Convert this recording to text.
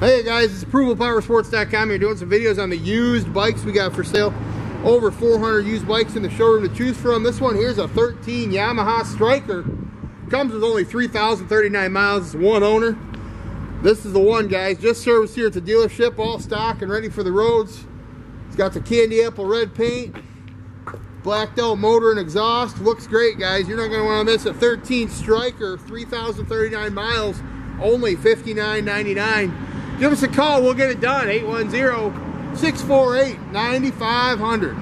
Hey guys, it's ApprovalPowersports.com. We're doing some videos on the used bikes we got for sale. Over 400 used bikes in the showroom to choose from. This one here's a 13 Yamaha Stryker. Comes with only 3,039 miles. One owner. This is the one, guys. Just serviced here at the dealership, all stock and ready for the roads. It's got the candy apple red paint, blacked out motor and exhaust. Looks great, guys. You're not going to want to miss a 13 Stryker, 3,039 miles, only $59.99. Give us a call. We'll get it done. 810 648 9500.